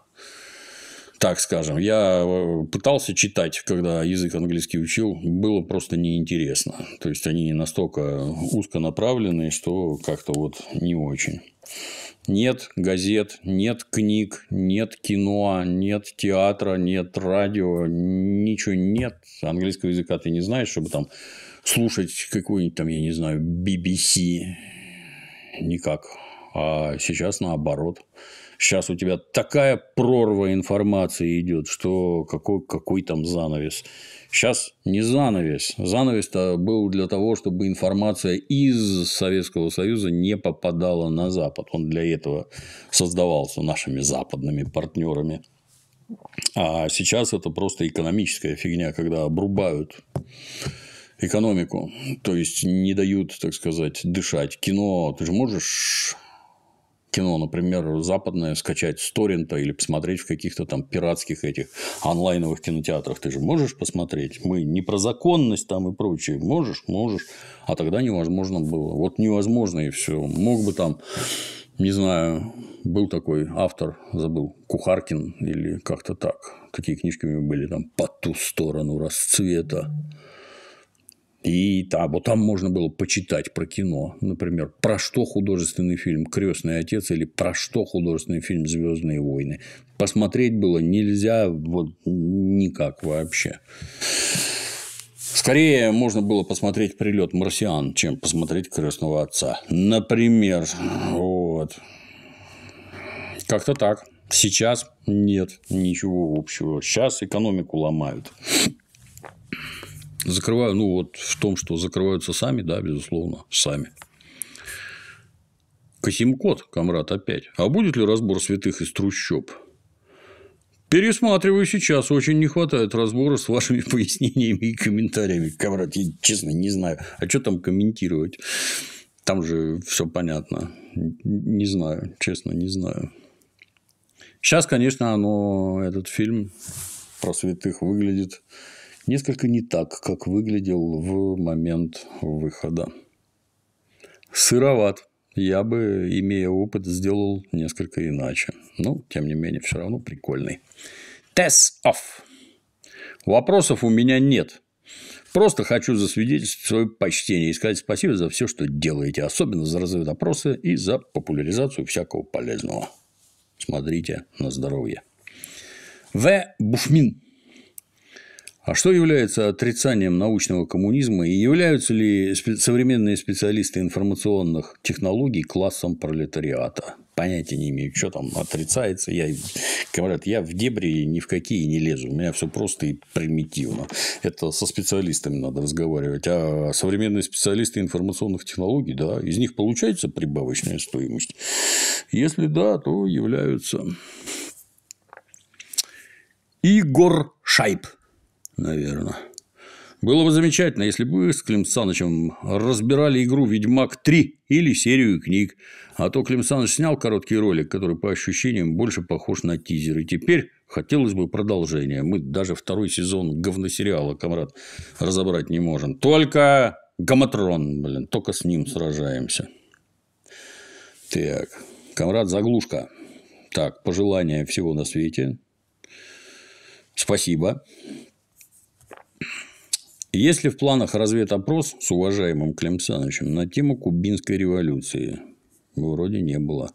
так скажем. Я э, пытался читать, когда язык английский учил, было просто неинтересно. То есть они настолько узконаправленные, что как-то вот не очень. Нет газет, нет книг, нет кино, нет театра, нет радио, ничего нет. Английского языка ты не знаешь, чтобы там слушать какой-нибудь там, я не знаю, BBC. Никак. А сейчас наоборот. Сейчас у тебя такая прорва информации идет, что какой, какой там занавес. Сейчас не занавес. Занавес-то был для того, чтобы информация из Советского Союза не попадала на Запад. Он для этого создавался нашими западными партнерами. А сейчас это просто экономическая фигня, когда обрубают экономику, то есть не дают, так сказать, дышать. Кино, ты же можешь кино, например, западное скачать с торрента или посмотреть в каких-то там пиратских этих онлайновых кинотеатрах. Ты же можешь посмотреть? Мы не про законность там и прочее. Можешь? Можешь. А тогда невозможно было. Вот невозможно и все. Мог бы там, не знаю, был такой автор, забыл, Кухаркин или как-то так. Такие книжки у него были там «По ту сторону расцвета». И там, вот там можно было почитать про кино. Например, про что художественный фильм Крестный отец или про что художественный фильм Звездные войны. Посмотреть было нельзя вот никак вообще. Скорее можно было посмотреть прилет марсиан, чем посмотреть крестного отца. Например, вот. Как-то так. Сейчас нет ничего общего. Сейчас экономику ломают. Закрываю, ну вот в том, что закрываются сами, да, безусловно, сами. Косимкот, комрад, опять. А будет ли разбор святых из трущоб? Пересматриваю сейчас. Очень не хватает разбора с вашими пояснениями и комментариями. Комрад, я честно не знаю. А что там комментировать? Там же все понятно. Не знаю, честно, не знаю. Сейчас, конечно, оно, этот фильм про святых выглядит несколько не так, как выглядел в момент выхода. Сыроват. Я бы, имея опыт, сделал несколько иначе. Но, тем не менее, все равно прикольный. Test off. Вопросов у меня нет. Просто хочу засвидетельствовать свое почтение и сказать спасибо за все, что делаете, особенно за разрыв опроса и за популяризацию всякого полезного. Смотрите на здоровье. В. Бушмин. А что является отрицанием научного коммунизма и являются ли современные специалисты информационных технологий классом пролетариата? Понятия не имею, что там отрицается. Я, говорят, я в дебри ни в какие не лезу. У меня все просто и примитивно. Это со специалистами надо разговаривать. А современные специалисты информационных технологий, да, из них получается прибавочная стоимость. Если да, то являются Игорь Шайб наверное. Было бы замечательно, если бы вы с Клим Санычем разбирали игру «Ведьмак 3» или серию книг. А то Клим Саныч снял короткий ролик, который по ощущениям больше похож на тизер. И теперь хотелось бы продолжения. Мы даже второй сезон говносериала, комрад, разобрать не можем. Только Гаматрон, блин, только с ним сражаемся. Так, комрад, заглушка. Так, пожелания всего на свете. Спасибо. Есть ли в планах разведопрос с уважаемым Клим на тему кубинской революции? Вроде не было.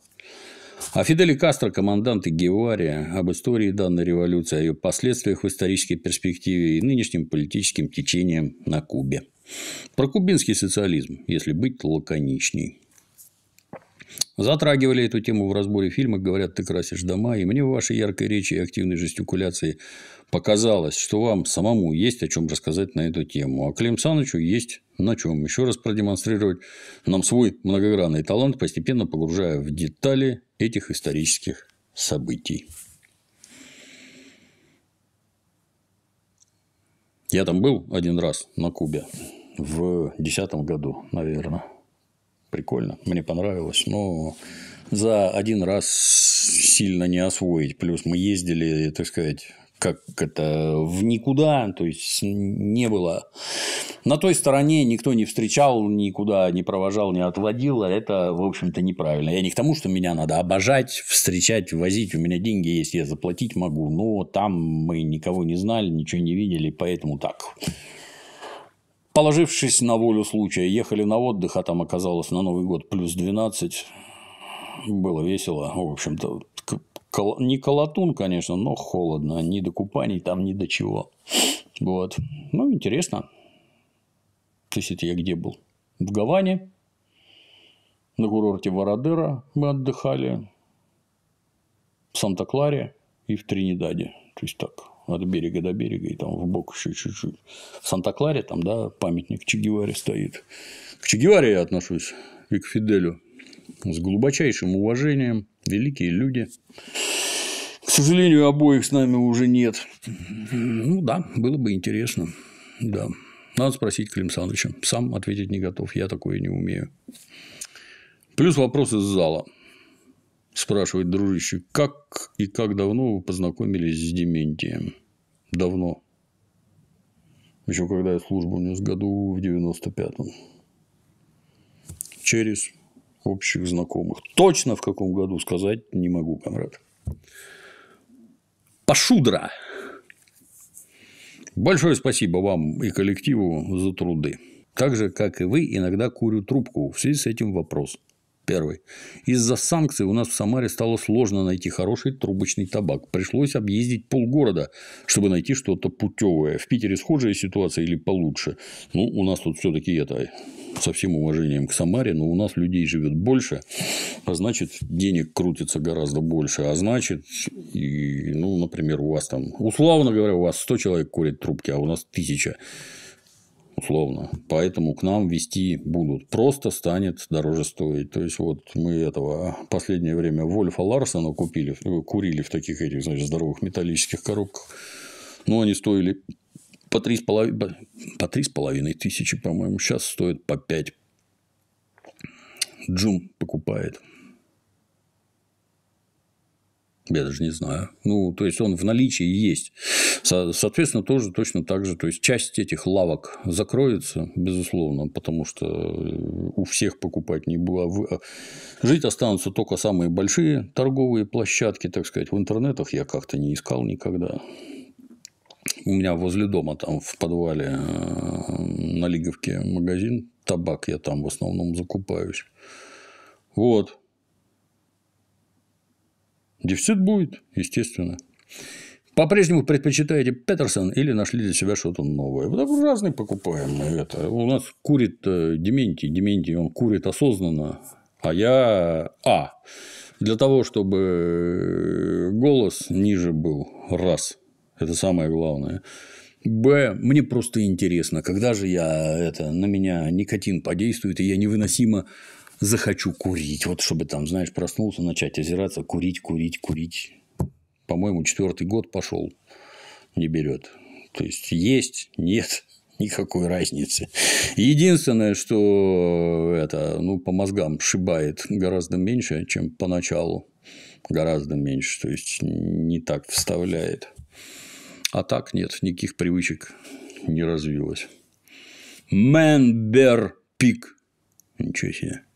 А Фидель Кастро, командант и Гевари, об истории данной революции, о ее последствиях в исторической перспективе и нынешним политическим течением на Кубе. Про кубинский социализм, если быть лаконичней. Затрагивали эту тему в разборе фильма «Говорят, ты красишь дома», и мне в вашей яркой речи и активной жестикуляции показалось, что вам самому есть о чем рассказать на эту тему, а Клим Санычу есть на чем еще раз продемонстрировать нам свой многогранный талант, постепенно погружая в детали этих исторических событий. Я там был один раз на Кубе в 2010 году, наверное. Прикольно, мне понравилось, но за один раз сильно не освоить. Плюс мы ездили, так сказать, как это в никуда, то есть не было На той стороне никто не встречал, никуда не провожал, не отводил. А это, в общем-то, неправильно. Я не к тому, что меня надо обожать, встречать, возить. У меня деньги есть, я заплатить могу. Но там мы никого не знали, ничего не видели, поэтому так. Положившись на волю случая, ехали на отдых, а там оказалось на Новый год плюс 12. Было весело. В общем-то, не колотун, конечно, но холодно. Ни до купаний там, ни до чего. Вот. Ну, интересно. То есть, это я где был? В Гаване. На курорте Вородера мы отдыхали. В Санта-Кларе и в Тринидаде. То есть, так, от берега до берега, и там в бок еще чуть-чуть. В Санта-Кларе там, да, памятник Че Геваре стоит. К Че Геваре я отношусь и к Фиделю с глубочайшим уважением. Великие люди. К сожалению, обоих с нами уже нет. Ну да, было бы интересно. Да. Надо спросить Клим. Сам ответить не готов. Я такое не умею. Плюс вопрос из зала. Спрашивает дружище, как и как давно вы познакомились с Дементием? Давно. Еще когда я службу нес году в 95-м. Через общих знакомых. Точно в каком году сказать не могу, комрад. Пашудра. Большое спасибо вам и коллективу за труды. Так же, как и вы, иногда курю трубку. В связи с этим вопрос. Из-за санкций у нас в Самаре стало сложно найти хороший трубочный табак. Пришлось объездить полгорода, чтобы найти что-то путевое. В Питере схожая ситуация или получше? Ну, у нас тут все-таки это со всем уважением к Самаре, но у нас людей живет больше, а значит, денег крутится гораздо больше, а значит, и, ну, например, у вас там, условно говоря, у вас 100 человек курит трубки, а у нас тысяча условно. Поэтому к нам вести будут. Просто станет дороже стоить. То есть, вот мы этого последнее время Вольфа Ларсона купили, курили в таких этих, значит, здоровых металлических коробках. Но они стоили по три с половиной тысячи, по-моему. Сейчас стоит по пять. Джум покупает. Я даже не знаю. Ну, то есть, он в наличии есть. Соответственно, тоже точно так же. То есть, часть этих лавок закроется, безусловно, потому что у всех покупать не было. Жить останутся только самые большие торговые площадки, так сказать. В интернетах я как-то не искал никогда. У меня возле дома, там в подвале э, на Лиговке магазин. Табак я там в основном закупаюсь. Вот. Дефицит будет, естественно. По-прежнему предпочитаете Петерсон или нашли для себя что-то новое? Разные покупаем мы это. У нас курит э, Дементий. Дементий, он курит осознанно. А я... А. Для того, чтобы голос ниже был. Раз. Это самое главное. Б. Мне просто интересно, когда же я это, на меня никотин подействует, и я невыносимо захочу курить. Вот чтобы там, знаешь, проснулся, начать озираться, курить, курить, курить. По-моему, четвертый год пошел, не берет. То есть есть, нет, никакой разницы. Единственное, что это, ну, по мозгам шибает гораздо меньше, чем поначалу. Гораздо меньше. То есть не так вставляет. А так нет, никаких привычек не развилось. Bear, pig. Ничего себе.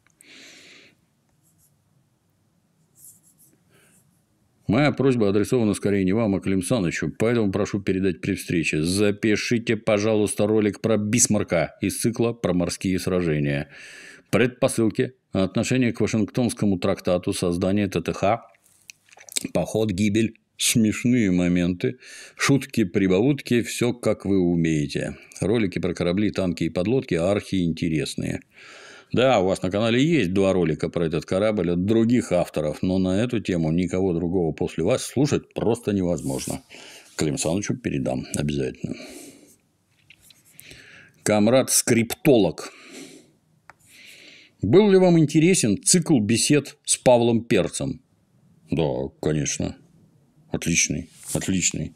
Моя просьба адресована скорее не вам, а Клим Санычу, поэтому прошу передать при встрече. Запишите, пожалуйста, ролик про Бисмарка из цикла про морские сражения. Предпосылки, отношение к Вашингтонскому трактату, создание ТТХ, поход, гибель, смешные моменты, шутки, прибаутки, все как вы умеете. Ролики про корабли, танки и подлодки архи интересные. Да, у вас на канале есть два ролика про этот корабль от других авторов, но на эту тему никого другого после вас слушать просто невозможно. Клим Санычу передам обязательно. Камрад Скриптолог. Был ли вам интересен цикл бесед с Павлом Перцем? Да, конечно. Отличный, отличный.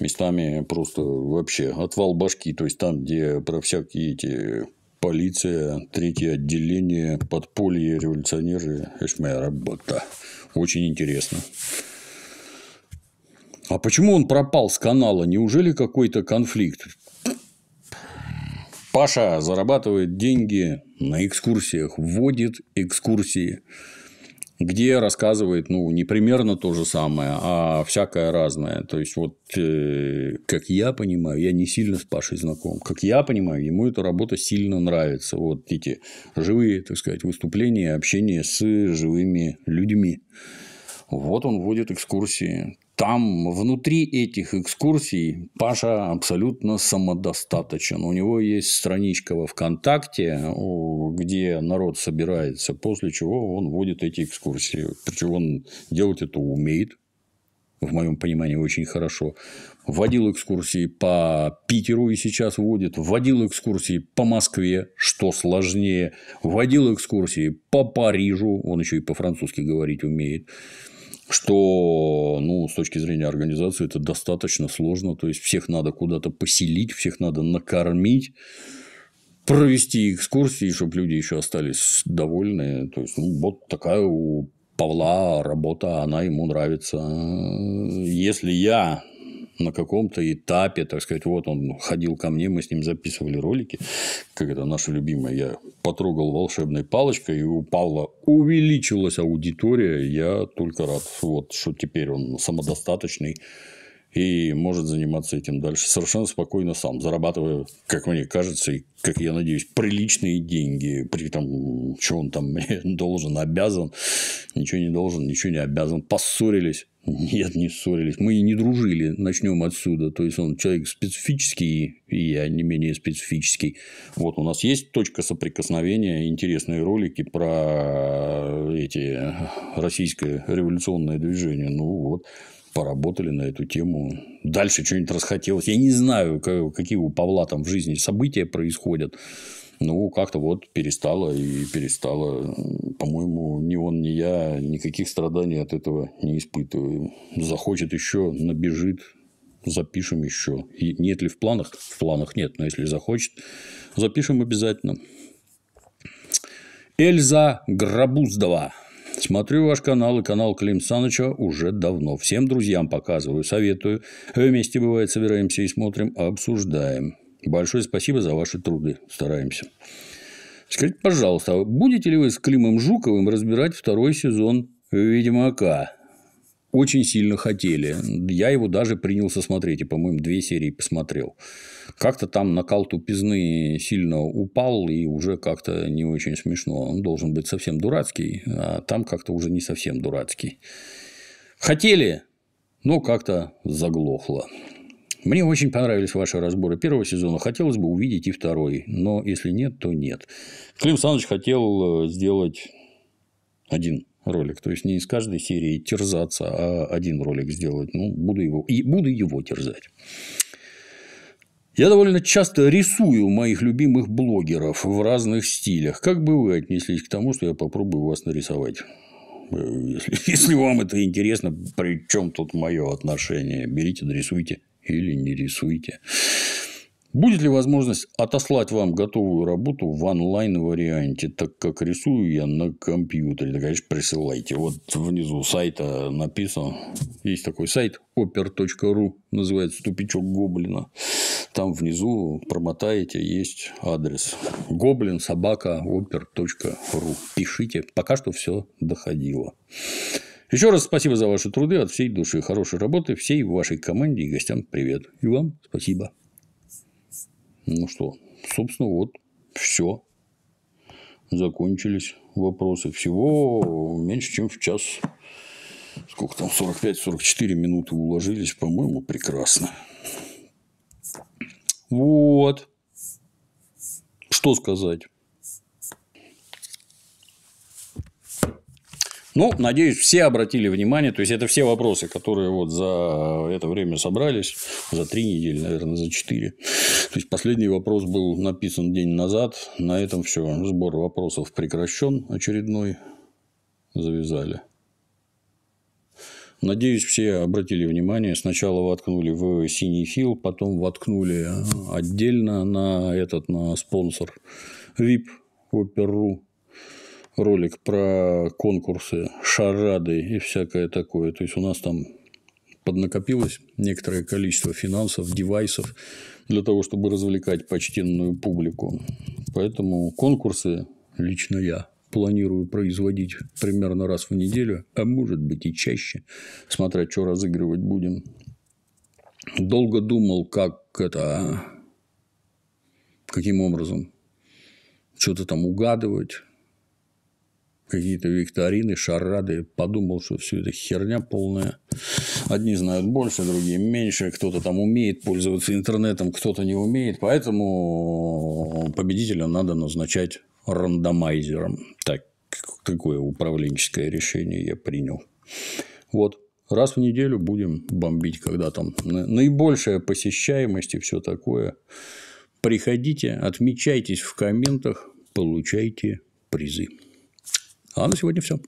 Местами просто вообще отвал башки. То есть, там, где про всякие эти полиция, третье отделение, подполье, революционеры. Это моя работа. Очень интересно. А почему он пропал с канала? Неужели какой-то конфликт? Паша зарабатывает деньги на экскурсиях, вводит экскурсии где рассказывает, ну, не примерно то же самое, а всякое разное. То есть, вот, э, как я понимаю, я не сильно с Пашей знаком, как я понимаю, ему эта работа сильно нравится. Вот эти живые, так сказать, выступления, общение с живыми людьми. Вот он вводит экскурсии. Там внутри этих экскурсий Паша абсолютно самодостаточен. У него есть страничка во ВКонтакте, где народ собирается, после чего он вводит эти экскурсии. Причем он делать это умеет, в моем понимании, очень хорошо. Вводил экскурсии по Питеру и сейчас вводит. Вводил экскурсии по Москве, что сложнее. Вводил экскурсии по Парижу. Он еще и по-французски говорить умеет что, ну, с точки зрения организации, это достаточно сложно. То есть, всех надо куда-то поселить, всех надо накормить, провести экскурсии, чтобы люди еще остались довольны. То есть, ну, вот такая у Павла работа, она ему нравится. Если я на каком-то этапе, так сказать, вот он ходил ко мне, мы с ним записывали ролики, как это наша любимая, я потрогал волшебной палочкой, и у Павла увеличилась аудитория, я только рад, вот, что теперь он самодостаточный, и может заниматься этим дальше совершенно спокойно сам, зарабатывая, как мне кажется, и, как я надеюсь, приличные деньги. При том, что он там должен, обязан, ничего не должен, ничего не обязан. Поссорились. Нет, не ссорились. Мы и не дружили. Начнем отсюда. То есть он человек специфический, и я не менее специфический. Вот у нас есть точка соприкосновения, интересные ролики про эти российское революционное движение. Ну вот поработали на эту тему. Дальше что-нибудь расхотелось. Я не знаю, какие у Павла там в жизни события происходят. Ну, как-то вот перестало и перестало. По-моему, ни он, ни я никаких страданий от этого не испытываю. Захочет еще, набежит, запишем еще. И нет ли в планах? В планах нет, но если захочет, запишем обязательно. Эльза Грабуздова. Смотрю ваш канал и канал Клим Саныча уже давно. Всем друзьям показываю, советую. Вместе, бывает, собираемся и смотрим, обсуждаем. Большое спасибо за ваши труды. Стараемся. Скажите, пожалуйста, будете ли вы с Климом Жуковым разбирать второй сезон «Ведьмака»? Очень сильно хотели. Я его даже принялся смотреть. И, по-моему, две серии посмотрел. Как-то там накал тупизны сильно упал, и уже как-то не очень смешно. Он должен быть совсем дурацкий, а там как-то уже не совсем дурацкий. Хотели, но как-то заглохло. Мне очень понравились ваши разборы первого сезона. Хотелось бы увидеть и второй. Но если нет, то нет. Клим Саныч хотел э, сделать один ролик. То есть не из каждой серии терзаться, а один ролик сделать. Ну, буду его, и буду его терзать. Я довольно часто рисую моих любимых блогеров в разных стилях. Как бы вы отнеслись к тому, что я попробую вас нарисовать? Э, если, если вам это интересно, при чем тут мое отношение, берите, нарисуйте или не рисуйте. Будет ли возможность отослать вам готовую работу в онлайн-варианте, так как рисую я на компьютере? Да, конечно, присылайте. Вот внизу сайта написано. Есть такой сайт oper.ru, называется «Тупичок Гоблина». Там внизу промотаете, есть адрес. Гоблин собака опер.ру. Пишите. Пока что все доходило. Еще раз спасибо за ваши труды от всей души. Хорошей работы всей вашей команде и гостям привет. И вам спасибо. Ну что, собственно, вот все. Закончились вопросы. Всего меньше, чем в час. Сколько там, 45-44 минуты уложились, по-моему, прекрасно. Вот. Что сказать? Ну, надеюсь, все обратили внимание. То есть, это все вопросы, которые вот за это время собрались. За три недели, наверное, за четыре. То есть, последний вопрос был написан день назад. На этом все. Сбор вопросов прекращен очередной. Завязали. Надеюсь, все обратили внимание. Сначала воткнули в синий фил, потом воткнули отдельно на этот на спонсор VIP Opera.ru ролик про конкурсы, шарады и всякое такое. То есть, у нас там поднакопилось некоторое количество финансов, девайсов. для того, чтобы развлекать почтенную публику. Поэтому конкурсы лично я планирую производить примерно раз в неделю, а может быть и чаще, смотря что разыгрывать будем. Долго думал, как это, а, каким образом что-то там угадывать, какие-то викторины, шарады. Подумал, что все это херня полная. Одни знают больше, другие меньше. Кто-то там умеет пользоваться интернетом, кто-то не умеет. Поэтому победителя надо назначать рандомайзером. Так, такое управленческое решение я принял. Вот. Раз в неделю будем бомбить, когда там наибольшая посещаемость и все такое. Приходите, отмечайтесь в комментах, получайте призы. А на сегодня все.